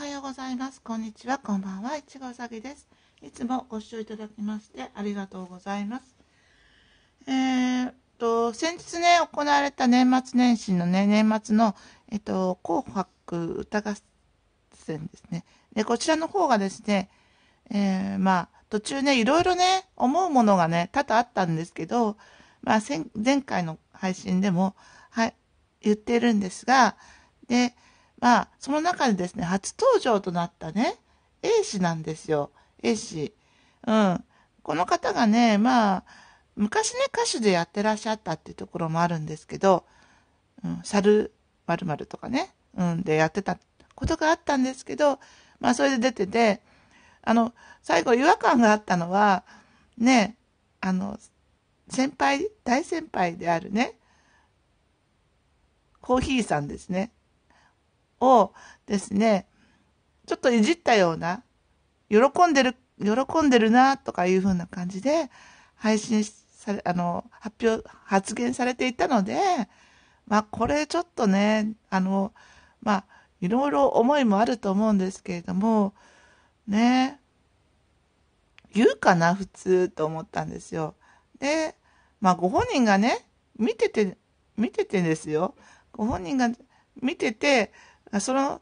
はようございます。こんにちは。こんばんは。いちごうさぎです。いつもご視聴いただきましてありがとうございます。えー、っと、先日ね、行われた年末年始のね、年末の、えっと、紅白歌合戦ですね。で、こちらの方がですね、えー、まあ、途中ね、いろいろね、思うものがね、多々あったんですけど、まあ、前回の配信でも、はい、言ってるんですが、で、まあ、その中でですね、初登場となったね、A 氏なんですよ。A 氏。うん。この方がね、まあ、昔ね、歌手でやってらっしゃったっていうところもあるんですけど、うん、猿〇〇とかね、うん、でやってたことがあったんですけど、まあ、それで出てて、あの、最後違和感があったのは、ね、あの、先輩、大先輩であるね、コーヒーさんですね。をですね、ちょっといじったような、喜んでる、喜んでるな、とかいうふうな感じで、配信され、あの、発表、発言されていたので、まあ、これちょっとね、あの、まあ、いろいろ思いもあると思うんですけれども、ね、言うかな、普通と思ったんですよ。で、まあ、ご本人がね、見てて、見ててですよ。ご本人が見てて、その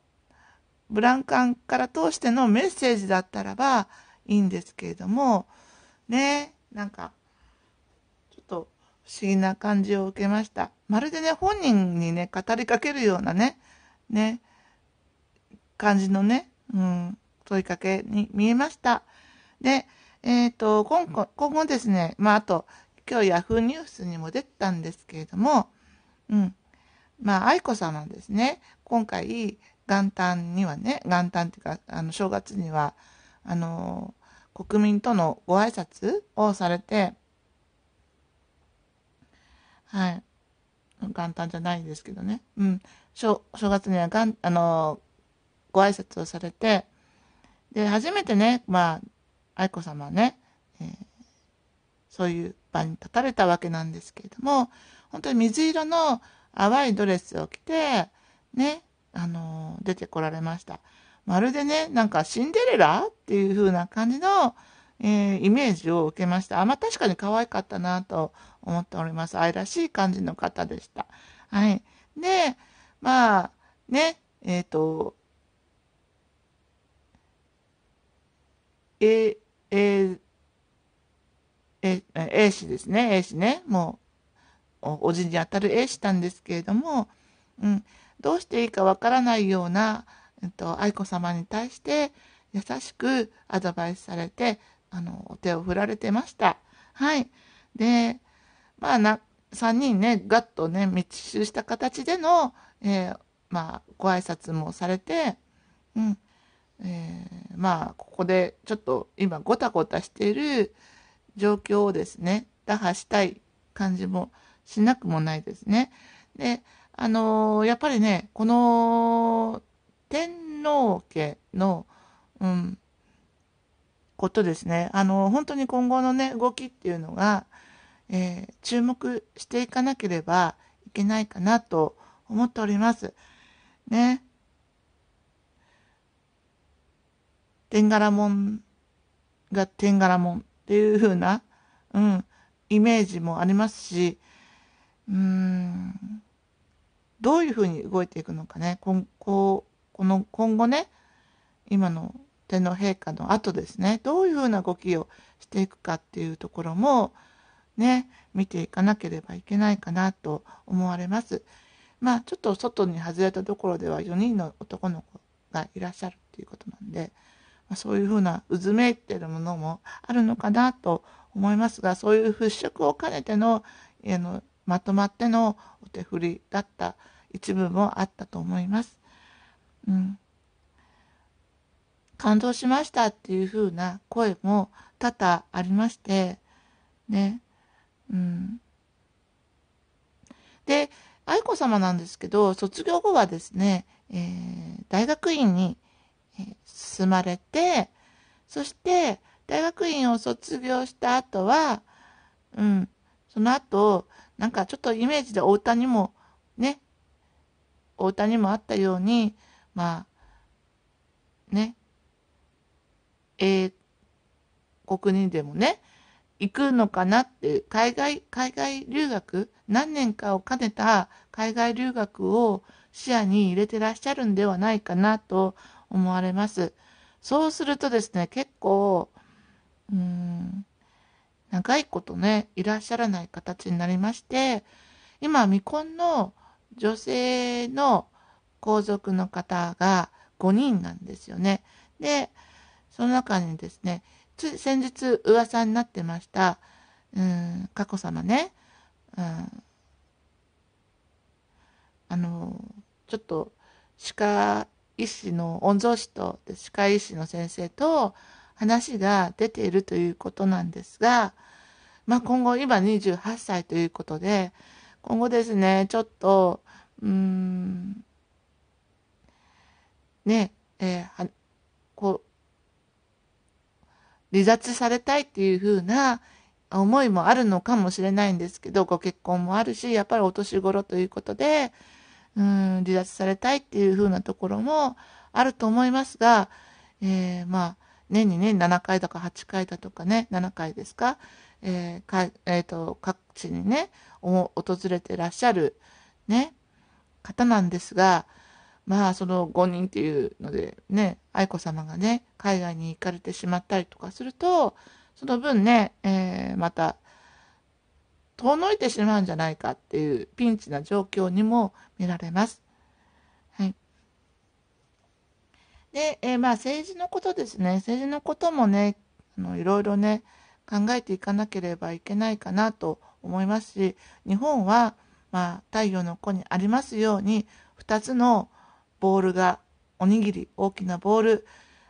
ブランカンから通してのメッセージだったらばいいんですけれども、ね、なんか、ちょっと不思議な感じを受けました。まるでね、本人にね、語りかけるようなね、ね、感じのね、うん、問いかけに見えました。で、えっ、ー、と、今後、今後ですね、まあ、あと、今日ヤフーニュースにも出たんですけれども、うん、まあ、愛子さまですね、今回、元旦にはね、元旦っていうか、あの、正月には、あの、国民とのご挨拶をされて、はい。元旦じゃないですけどね。うん。正正月にはがん、あの、ご挨拶をされて、で、初めてね、まあ、愛子さまはね、えー、そういう場に立たれたわけなんですけれども、本当に水色の淡いドレスを着て、ね、あの、出てこられました。まるでね、なんかシンデレラっていう風な感じの、えー、イメージを受けました。あ、まあ、確かに可愛かったなと思っております。愛らしい感じの方でした。はい。で、まあ、ね、えっ、ー、と、え、え、え、A 氏ですね。A 氏ね。もう、おじに当たる絵したんですけれども、うん、どうしていいかわからないような、えっと、愛子様に対して優しくアドバイスされて、あの、お手を振られてました。はい。で、まあな、三人ね、ガッとね、密集した形での、えー、まあ、ご挨拶もされて、うん。えー、まあ、ここでちょっと今ごたごたしている状況をですね、打破したい感じもしなくもないですね。で、あのー、やっぱりね、この天皇家の、うん、ことですね。あのー、本当に今後のね、動きっていうのが、えー、注目していかなければいけないかなと思っております。ね。天柄門が天柄門っていう風な、うん、イメージもありますし、うーん、どういうふうに動いていくのかね、こここの今後ね、今の天皇陛下の後ですね、どういうふうな動きをしていくかっていうところも、ね、見ていかなければいけないかなと思われます。まあ、ちょっと外に外れたところでは4人の男の子がいらっしゃるっていうことなんで、まあ、そういうふうな渦めいてるものもあるのかなと思いますが、そういう払拭を兼ねての、あの、まとまってのお手振りだった一部もあったと思います。うん。感動しましたっていう風な声も多々ありまして、ね。うん。で、愛子様なんですけど、卒業後はですね、えー、大学院に、えー、進まれて、そして、大学院を卒業した後は、うん、その後、なんかちょっとイメージでお歌にもね、お歌にもあったように、まあ、ね、英国にでもね、行くのかなって、海外、海外留学、何年かを兼ねた海外留学を視野に入れてらっしゃるんではないかなと思われます。そうするとですね、結構、うん、長いことね、いらっしゃらない形になりまして、今、未婚の女性の皇族の方が5人なんですよね。で、その中にですね、先日噂になってました、うん、佳子さまね、うん、あの、ちょっと歯科医師の御曹司と歯科医師の先生と話が出ているということなんですが、まあ今後、今28歳ということで、今後ですね、ちょっと、うーん、ね、えー、こう、離脱されたいっていうふうな思いもあるのかもしれないんですけど、ご結婚もあるし、やっぱりお年頃ということで、うん、離脱されたいっていうふうなところもあると思いますが、えー、まあ、年にね、7回だか8回だとかね、7回ですか、えーかえーと、各地にね、訪れてらっしゃる、ね、方なんですが、まあ、その5人っていうのでね、愛子さまがね、海外に行かれてしまったりとかすると、その分ね、えー、また、遠のいてしまうんじゃないかっていうピンチな状況にも見られます。はい。で、えー、まあ政治のことですね。政治のこともね、あのいろいろね、考えていかなければいけないかなと思いますし、日本は、まあ、太陽の子にありますように、2つのボールが、おにぎり、大きなボール、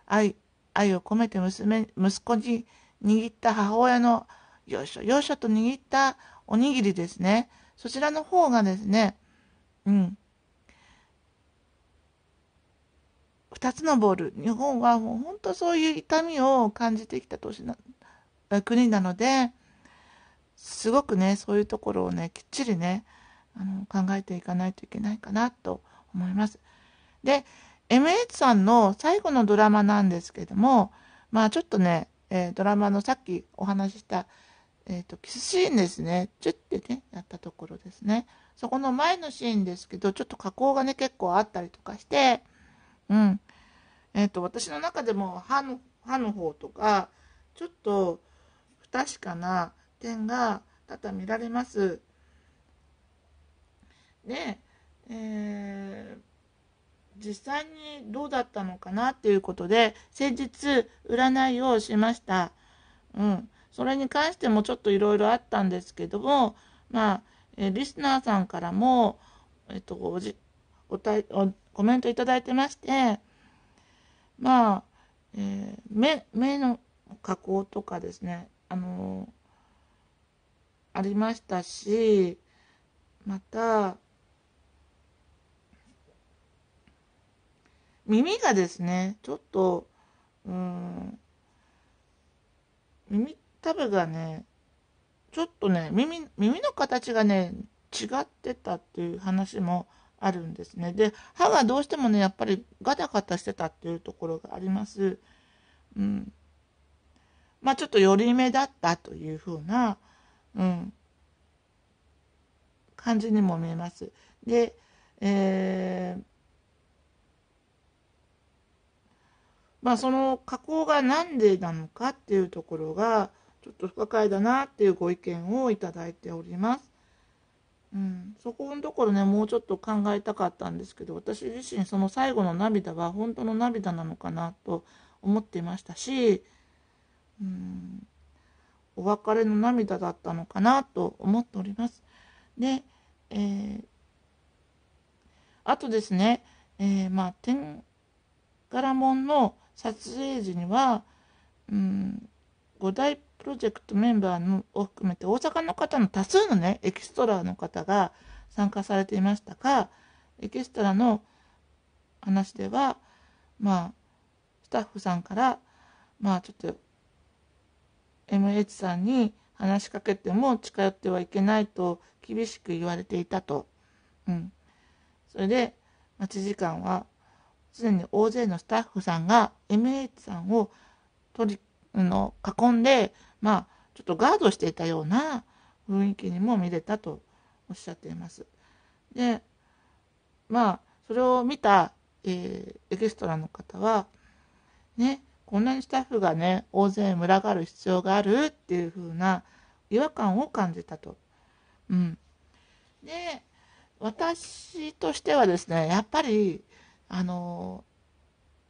愛、愛を込めて娘、息子に握った母親の、よいしょ、よいしょと握ったおにぎりですね。そちらの方がですね、うん。二つのボール。日本はもう本当そういう痛みを感じてきた年な、国なので、すごくね、そういうところをね、きっちりね、あの考えていかないといけないかなと思います。で、MH さんの最後のドラマなんですけども、まあちょっとね、えー、ドラマのさっきお話しした、えっ、ー、と、キスシーンですね、チュッてね、やったところですね。そこの前のシーンですけど、ちょっと加工がね、結構あったりとかして、うん。えっ、ー、と、私の中でも歯の、歯の方とか、ちょっと不確かな点が多々見られます。で、えー、実際にどうだったのかなっていうことで、先日占いをしました。うん。それに関してもちょっといろいろあったんですけども、まあ、えリスナーさんからも、えっと、おじ、おたおコメントいただいてまして、まあ、えー、目、目の加工とかですね、あのー、ありましたし、また、耳がですね、ちょっと、うん、耳たぶがね、ちょっとね、耳、耳の形がね、違ってたっていう話もあるんですね。で、歯がどうしてもね、やっぱりガタガタしてたっていうところがあります。うん。まあちょっと寄り目だったというふうな、うん、感じにも見えます。で、えー、まあその加工が何でなのかっていうところがちょっと不可解だなっていうご意見をいただいております。うん、そこのところねもうちょっと考えたかったんですけど私自身その最後の涙は本当の涙なのかなと思っていましたし、うん、お別れの涙だったのかなと思っております。で、えー、あとですね、えー、まあ天柄門の撮影時には、うん、5大プロジェクトメンバーのを含めて大阪の方の多数のね、エキストラの方が参加されていましたが、エキストラの話では、まあ、スタッフさんから、まあちょっと、MH さんに話しかけても近寄ってはいけないと厳しく言われていたと。うん。それで、待ち時間は常に大勢のスタッフさんが MH さんを取りの囲んで、まあ、ちょっとガードしていたような雰囲気にも見れたとおっしゃっています。でまあそれを見た、えー、エキストラの方はねこんなにスタッフがね大勢群がる必要があるっていう風な違和感を感じたと。うん、で私としてはですねやっぱりあの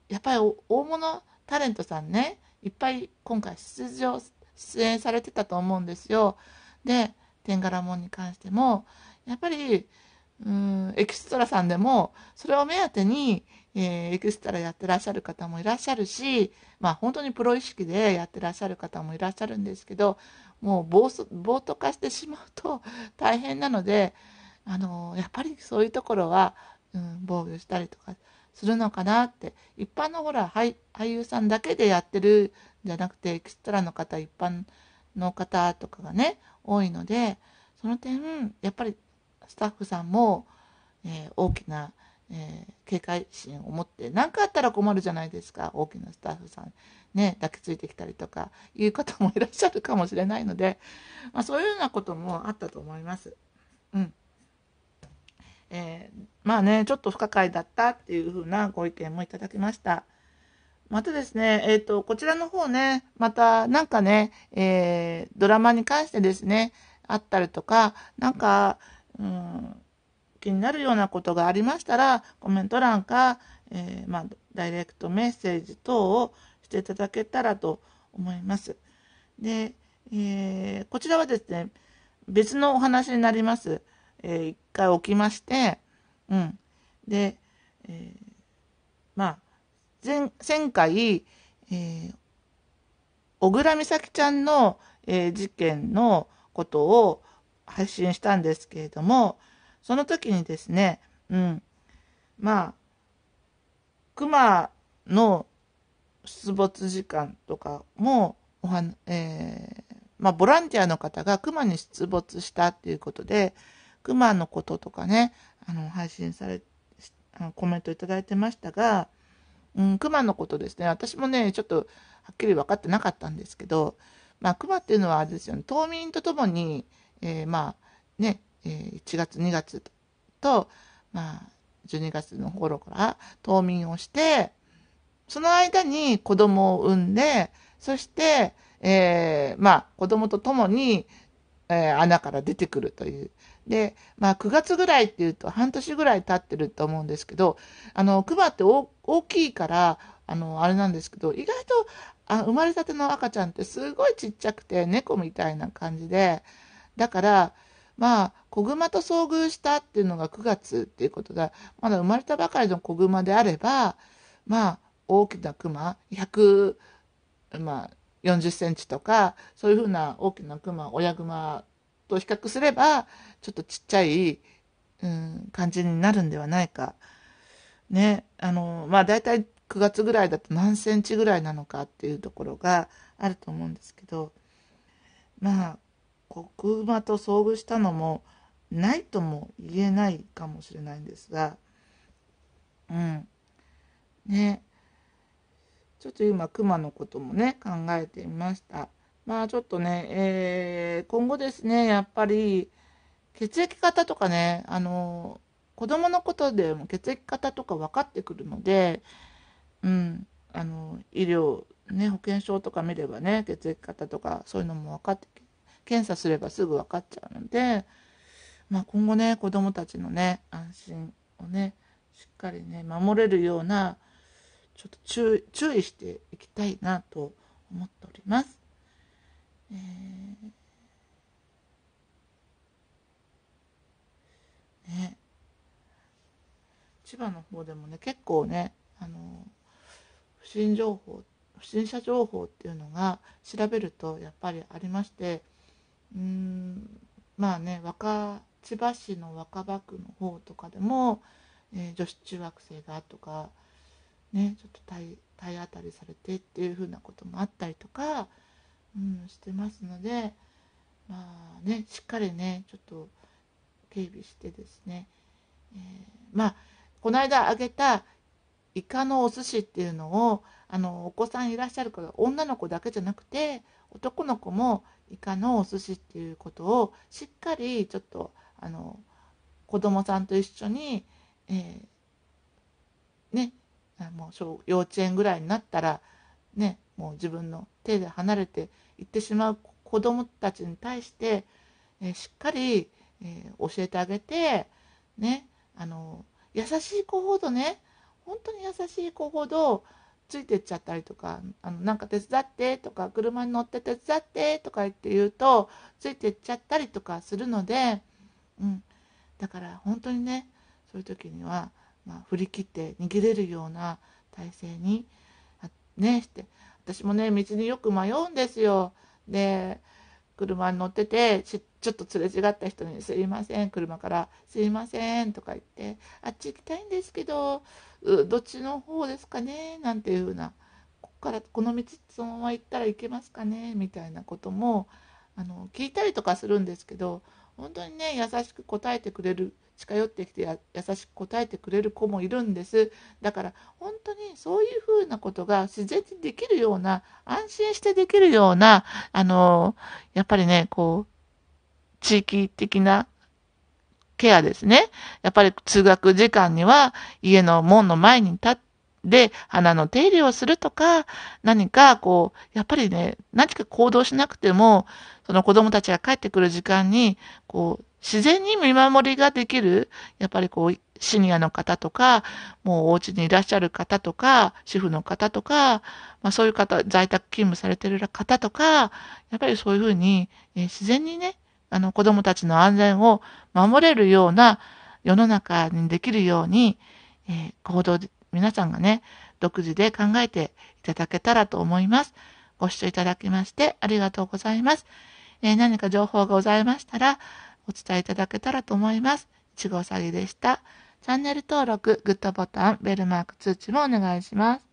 やっぱり大物タレントさんねいっぱい今回出場出演されてたと思うんですよ。で天柄門に関してもやっぱりうんエキストラさんでもそれを目当てに、えー、エキストラやってらっしゃる方もいらっしゃるしまあ本当にプロ意識でやってらっしゃる方もいらっしゃるんですけどもう暴暴徒化してしまうと大変なのであのやっぱりそういうところは、うん、防御したりとかするのかなって一般のほら俳優さんだけでやってるんじゃなくてエキストラの方一般の方とかがね多いのでその点やっぱりスタッフさんも、えー、大きな、えー、警戒心を持って何かあったら困るじゃないですか大きなスタッフさんね抱きついてきたりとかいう方もいらっしゃるかもしれないので、まあ、そういうようなこともあったと思います。うんえー、まあねちょっと不可解だったっていうふうなご意見もいただきました。またですね、えっ、ー、と、こちらの方ね、またなんかね、えー、ドラマに関してですね、あったりとか、なんか、うん、気になるようなことがありましたら、コメント欄か、え、まあ、ダイレクトメッセージ等をしていただけたらと思います。で、え、こちらはですね、別のお話になります。えー、一回起きまして、うん。で、えー、まあ、前、前回、えー、小倉美咲ちゃんの、えー、事件のことを配信したんですけれども、その時にですね、うん、まあ、熊の出没時間とかもおは、えー、まあ、ボランティアの方が熊に出没したっていうことで、熊のこととかね、あの、配信され、コメントいただいてましたが、うん、熊のことですね、私もね、ちょっとはっきり分かってなかったんですけど、まあ、熊っていうのはあれですよね、冬眠とともに、えー、まあ、ね、えー、1月、2月と、まあ、12月の頃から冬眠をして、その間に子供を産んで、そして、えー、まあ、子供と共に、えー、穴から出てくるという。で、まあ、9月ぐらいっていうと半年ぐらい経ってると思うんですけど、あの、熊って大きいから、あの、あれなんですけど、意外と、あ生まれたての赤ちゃんってすごいちっちゃくて、猫みたいな感じで、だから、まあ、子熊と遭遇したっていうのが9月っていうことで、まだ生まれたばかりの子熊であれば、まあ、大きな熊、100、まあ、40センチとか、そういうふうな大きな熊、親熊と比較すれば、ちょっとちっちゃい、うん、感じになるんではないか。ね、あの、まあ大体9月ぐらいだと何センチぐらいなのかっていうところがあると思うんですけど、まあ、子馬と遭遇したのもないとも言えないかもしれないんですが、うん。ね。ちょっと今、熊のこともね、考えてみました。まあちょっとね、えー、今後ですね、やっぱり、血液型とかね、あの、子供のことでも血液型とか分かってくるので、うん、あの、医療、ね、保険証とか見ればね、血液型とかそういうのも分かって検査すればすぐ分かっちゃうので、まあ、今後ね子どもたちのね安心をねしっかりね守れるようなちょっと注意していきたいなと思っております。え、ね。千葉の方でもね結構ねあの不審情報不審者情報っていうのが調べるとやっぱりありましてうんまあね若千葉市の若葉区の方とかでも、えー、女子中学生がとかねちょっと体体当たりされてっていうふうなこともあったりとか、うん、してますのでまあねしっかりねちょっと警備してですね、えー、まあこの間挙げたイカのお寿司っていうのをあのお子さんいらっしゃるから女の子だけじゃなくて男の子もイカのお寿司っていうことをしっかりちょっとあの子供さんと一緒に、えー、ねもう小幼稚園ぐらいになったらねもう自分の手で離れていってしまう子供たちに対して、えー、しっかり、えー、教えてあげてねあの優しい子ほどね本当に優しい子ほどついてっちゃったりとか、あの、なんか手伝ってとか、車に乗って手伝ってとか言って言うと、ついてっちゃったりとかするので、うん。だから本当にね、そういう時には、まあ、振り切って逃げれるような体制に、ね、して、私もね、道によく迷うんですよ。で、車に乗っててちょっとすれ違った人に「すいません車からすいません」とか言って「あっち行きたいんですけどどっちの方ですかね?」なんていうふうな「ここからこの道そのまま行ったらいけますかね?」みたいなこともあの聞いたりとかするんですけど本当にね優しく答えてくれる近寄ってきて優しく答えてくれる子もいるんです。だから本当にそういうふうなことが自然にできるような安心してできるようなあのやっぱりねこう地域的なケアですね。やっぱり通学時間には家の門の前に立ってで、花の手入れをするとか、何かこう、やっぱりね、何か行動しなくても、その子供たちが帰ってくる時間に、こう、自然に見守りができる、やっぱりこう、シニアの方とか、もうお家にいらっしゃる方とか、主婦の方とか、まあそういう方、在宅勤務されてる方とか、やっぱりそういうふうに、えー、自然にね、あの子供たちの安全を守れるような世の中にできるように、えー、行動皆さんがね、独自で考えていただけたらと思います。ご視聴いただきましてありがとうございます。えー、何か情報がございましたら、お伝えいただけたらと思います。いちごうさぎでした。チャンネル登録、グッドボタン、ベルマーク通知もお願いします。